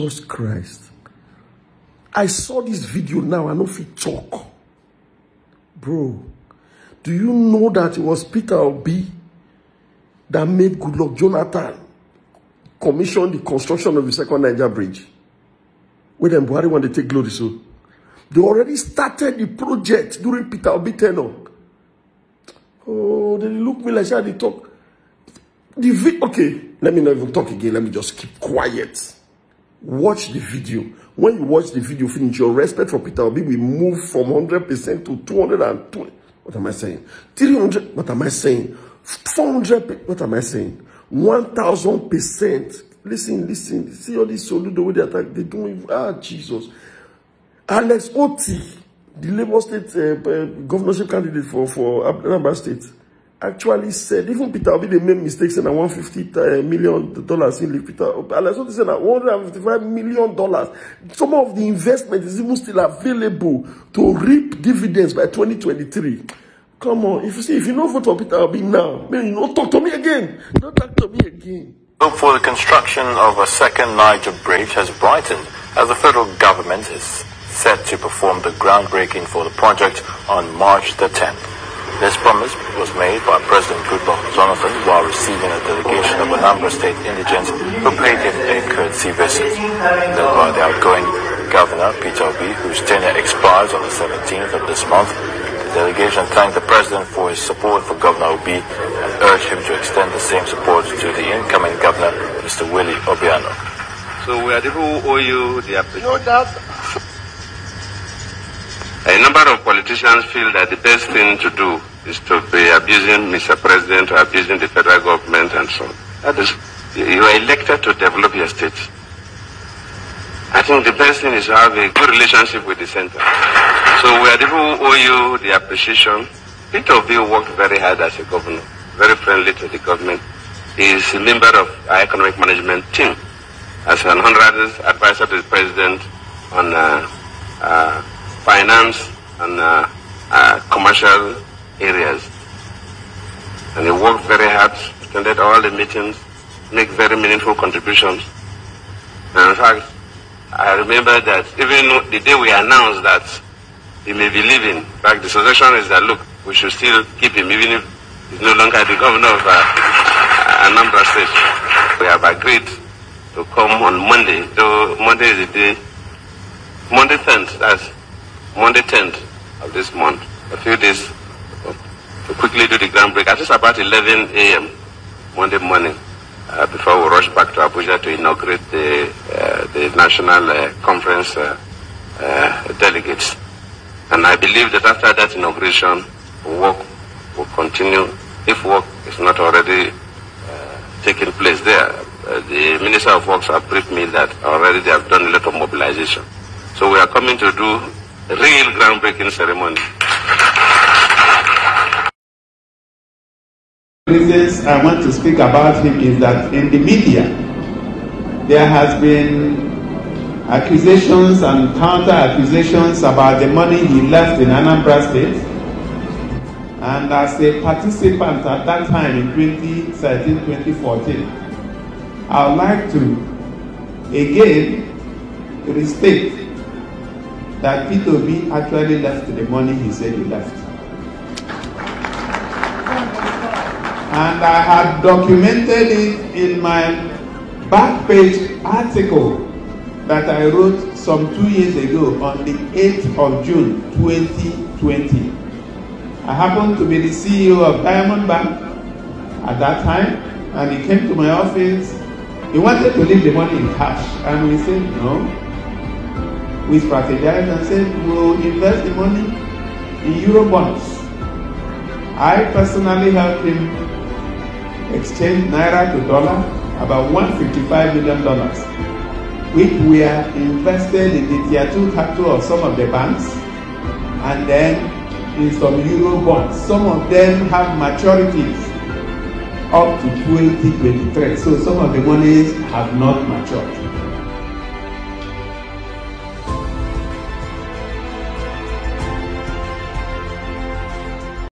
Jesus Christ. I saw this video now, I know if you talk. Bro, do you know that it was Peter Obi that made Goodluck Jonathan commission the construction of the second Niger bridge? Where then Buhari want to take glory so? They already started the project during Peter Obi tenure. Oh, they look me like how they talk. The okay, let me not even talk again. Let me just keep quiet. Watch the video. When you watch the video finish, your respect for Peter Obi will move from 100% to 220. What am I saying? 300. What am I saying? 400. What am I saying? 1000%. Listen, listen. See all this solo the way they attack. They don't. Ah, Jesus. Alex Oti, the Labour State uh, uh, governorship candidate for for Anambra State, actually said even Peter Obi they made mistakes in a 150 uh, million dollars in Peter. Alex Otti said that 155 million dollars. Some of the investment is even still available to reap dividends by 2023. Come on, if you see if you don't vote for Peter Obi now, man, you don't talk to me again. Don't talk to me again. Hope for the construction of a second Niger bridge has brightened as the federal government is set to perform the groundbreaking for the project on March the 10th. This promise was made by President Goodluck Jonathan while receiving a delegation of a number of State indigents who paid him a courtesy visit. Led by the outgoing Governor Peter Obi, whose tenure expires on the 17th of this month, the delegation thanked the President for his support for Governor Obi and urged him to extend the same support to the incoming Governor, Mr. Willie Obiano. So we are the people who owe you the appreciation. No doubt. A number of politicians feel that the best thing to do is to be abusing Mr. President or abusing the federal government and so on. That is, you are elected to develop your state. I think the best thing is to have a good relationship with the center. So we are the people who owe you the appreciation. Peter Obi worked very hard as a governor, very friendly to the government. He is a member of our economic management team as an honorary advisor to the president on uh, uh, finance and uh, uh, commercial areas. And he worked very hard, attended all the meetings, make very meaningful contributions. And in fact, I remember that even the day we announced that he may be leaving, in fact, the suggestion is that, look, we should still keep him even if he's no longer the governor of uh, Anambra State. We have agreed to come on Monday, So Monday is the day, Monday 10th, that's Monday 10th of this month, a few days to quickly do the groundbreak. At least about 11 a.m. Monday morning, uh, before we rush back to Abuja to inaugurate the, uh, the national uh, conference uh, uh, delegates. And I believe that after that inauguration, work will continue, if work is not already uh, taking place there. The Minister of Works have briefed me that already they have done a lot of mobilization. So we are coming to do real groundbreaking ceremony. Reasons I want to speak about him is that in the media there has been accusations and counter accusations about the money he left in Anambra State. And as a participant at that time in 2013-2014, I would like to again restate that Peter Obi actually left the money he said he left. And I had documented it in my back page article that I wrote some two years ago on the 8th of June 2020. I happened to be the CEO of Diamond Bank at that time, and he came to my office. He wanted to leave the money in cash, and we said no. We strategized and said we'll invest the money in Euro bonds. I personally helped him exchange naira to dollar about 155 million dollars which were invested in the tier two capital of some of the banks and then in some euro bonds. Some of them have maturities up to 2023 so some of the monies have not matured